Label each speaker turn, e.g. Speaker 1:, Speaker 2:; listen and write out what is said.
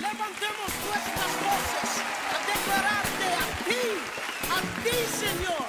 Speaker 1: Levantemos nuestras voces a declararte a ti, a ti, Señor.